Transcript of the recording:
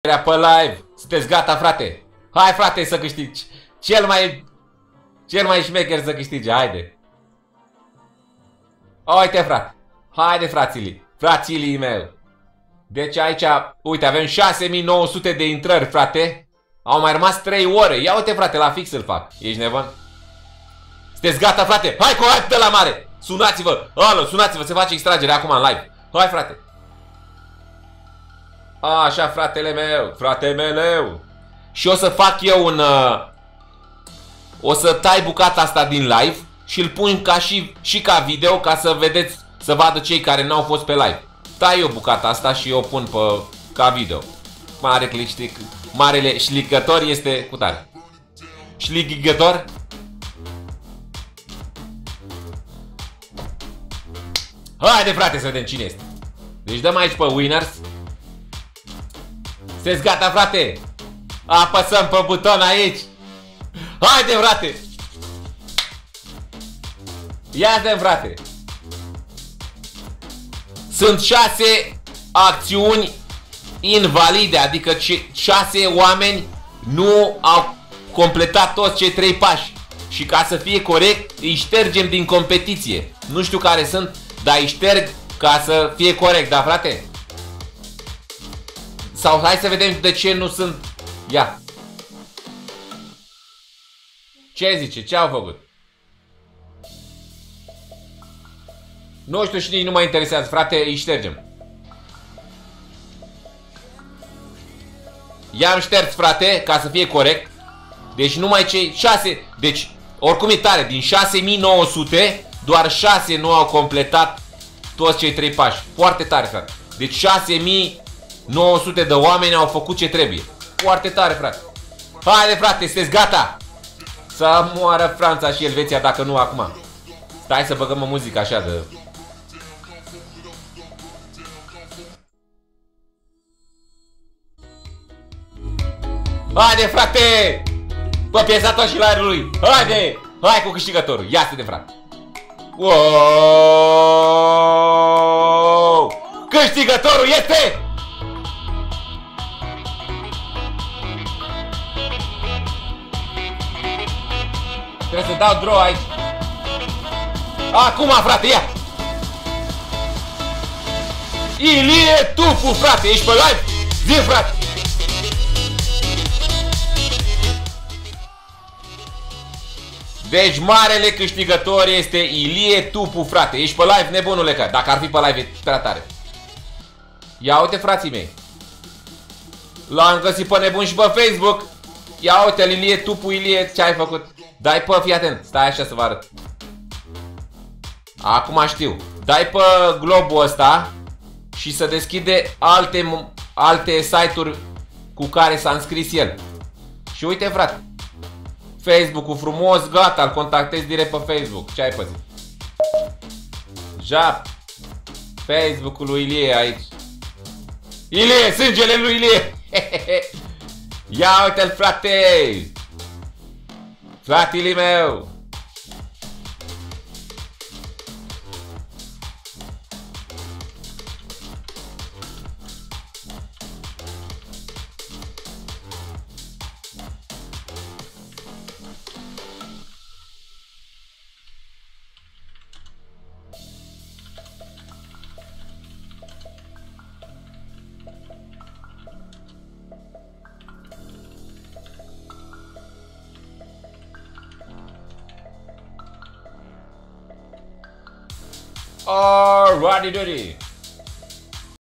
pe live. Sunteți gata, frate? Hai, frate, să câștigi. Cel mai... Cel mai șmecher să câștige, haide. Uite, frate. Haide, frațilii. Frațilii meu. Deci aici, uite, avem 6900 de intrări, frate. Au mai rămas 3 ore. Ia uite, frate, la fix îl fac. Ești nebun? Sunteți gata, frate? Hai cu hai la mare! Sunați-vă! Alo, sunați-vă, se face extragere acum în live. Hai, frate! Așa, fratele meu, fratele meu. Și o să fac eu un... Uh, o să tai bucata asta din live și îl pun ca și, și ca video ca să vedeți, să vadă cei care n-au fost pe live. Tai eu bucata asta și o pun pe, ca video. Mare cliștic, marele șlicător este cu tare. Șlicător? Haide frate să vedem cine este. Deci dăm aici pe winners. Sunteți gata, frate? Apăsăm pe buton aici. Haide, frate! Ia de frate! Sunt șase acțiuni invalide, adică șase oameni nu au completat toți cei trei pași. Și ca să fie corect, îi ștergem din competiție. Nu știu care sunt, dar îi șterg ca să fie corect, da frate? Sau hai să vedem de ce nu sunt... Ia. Ce zice? Ce au făcut? Nu știu și nici nu mă interesează, frate, îi ștergem. I-am șters, frate, ca să fie corect. Deci numai cei 6... Deci, oricum e tare, din 6900, doar 6 nu au completat toți cei 3 pași. Foarte tare, frate. Deci 6000 900 de oameni au făcut ce trebuie. Foarte tare, frate. Haide, frate, sunteți gata? Să moară Franța și Elveția, dacă nu acum. Stai să băgăm o muzică așa de... Haide, frate! Bă, piesa și la aerului! Haide! Hai cu câștigătorul! Ia de frate! Wow! Câștigătorul este... Trebuie să dau draw aici. Acum, frate, ia! Ilie Tupu, frate, ești pe live? Zi, frate! Deci marele câștigător este Ilie Tupu, frate. Ești pe live, nebunule, că dacă ar fi pe live e prea tare. Ia uite, frații mei. L-am găsit pe nebun și pe Facebook. Ia uite, Ilie Tupu, Ilie, ce ai făcut? Dai pe, fii atent, stai așa să vă arăt. Acum știu. Dai pe globul ăsta și să deschide alte, alte site-uri cu care s-a înscris el. Și uite, frate. Facebook-ul frumos, gata, îl contactezi direct pe Facebook. Ce ai păzit? Jap. Facebook-ul lui Ilie aici. Ilie, sângele lui Ilie! Ia uite-l, frate! Fratele meu! are righty dirty.